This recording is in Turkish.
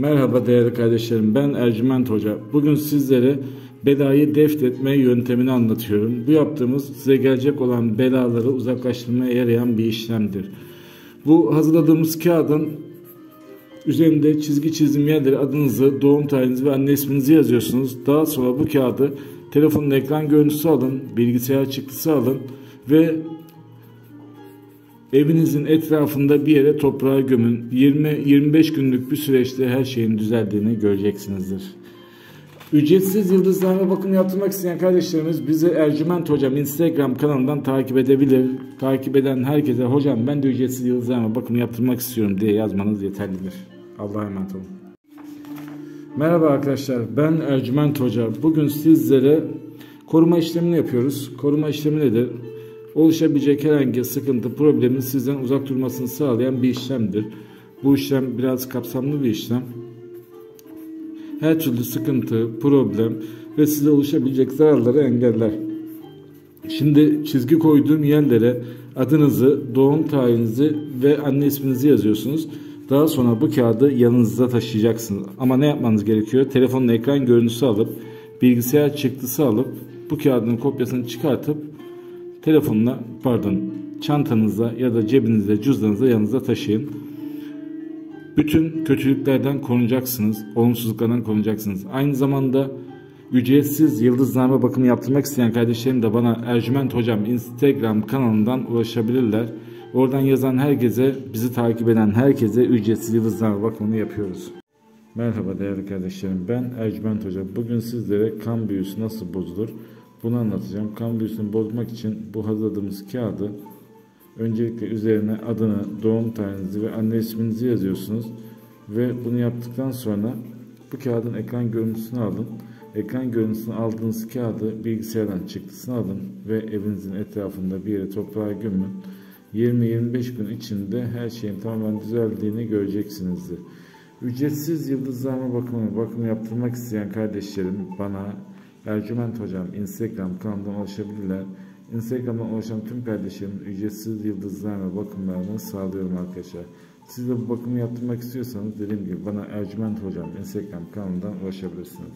Merhaba değerli kardeşlerim ben Ercüment Hoca. Bugün sizlere belayı deft etme yöntemini anlatıyorum. Bu yaptığımız size gelecek olan belaları uzaklaştırmaya yarayan bir işlemdir. Bu hazırladığımız kağıdın üzerinde çizgi çizim yerleri adınızı, doğum tarihinizi ve anne isminizi yazıyorsunuz. Daha sonra bu kağıdı telefonun ekran görüntüsü alın, bilgisayar çıktısı alın ve Evinizin etrafında bir yere toprağa gömün. 20-25 günlük bir süreçte her şeyin düzeldiğini göreceksinizdir. Ücretsiz yıldızlarına bakım yaptırmak isteyen kardeşlerimiz bizi Ercüment Hocam Instagram kanalından takip edebilir. Takip eden herkese hocam ben de ücretsiz yıldızlarına bakım yaptırmak istiyorum diye yazmanız yeterlidir. Allah'a emanet olun. Merhaba arkadaşlar ben Ercüment Hoca. Bugün sizlere koruma işlemini yapıyoruz. Koruma işlemi nedir? Oluşabilecek herhangi sıkıntı, problemin sizden uzak durmasını sağlayan bir işlemdir. Bu işlem biraz kapsamlı bir işlem. Her türlü sıkıntı, problem ve size oluşabilecek zararları engeller. Şimdi çizgi koyduğum yerlere adınızı, doğum tarihinizi ve anne isminizi yazıyorsunuz. Daha sonra bu kağıdı yanınızda taşıyacaksınız. Ama ne yapmanız gerekiyor? Telefonun ekran görüntüsü alıp, bilgisayar çıktısı alıp, bu kağıdın kopyasını çıkartıp telefonuna pardon çantanıza ya da cebinizde cüzdanınıza yanınızda taşıyın. Bütün kötülüklerden korunacaksınız, olumsuzluklardan korunacaksınız. Aynı zamanda ücretsiz yıldızname bakımı yaptırmak isteyen kardeşlerim de bana Ercüment Hocam Instagram kanalından ulaşabilirler. Oradan yazan herkese, bizi takip eden herkese ücretsiz yıldızname bakımını yapıyoruz. Merhaba değerli kardeşlerim ben Ercüment Hoca. Bugün sizlere kan büyüsü nasıl bozulur bunu anlatacağım. Kan büyüsünü bozmak için bu hazırladığımız kağıdı öncelikle üzerine adını, doğum tarihinizi ve anne isminizi yazıyorsunuz. Ve bunu yaptıktan sonra bu kağıdın ekran görüntüsünü alın. Ekran görüntüsünü aldığınız kağıdı bilgisayardan çıktısını alın ve evinizin etrafında bir yere toprağa gömün. 20-25 gün içinde her şeyin tamamen düzeldiğini göreceksinizdir. Ücretsiz yıldızlama bakımı, bakım yaptırmak isteyen kardeşlerim bana Ercüment Hocam Instagram kanalından ulaşabilirler. Instagram'dan ulaşan tüm kardeşlerim ücretsiz yıldızlarla bakımlarını sağlıyorum arkadaşlar. Siz de bu bakımı yaptırmak istiyorsanız dediğim gibi bana Ercüment Hocam Instagram kanalından ulaşabilirsiniz.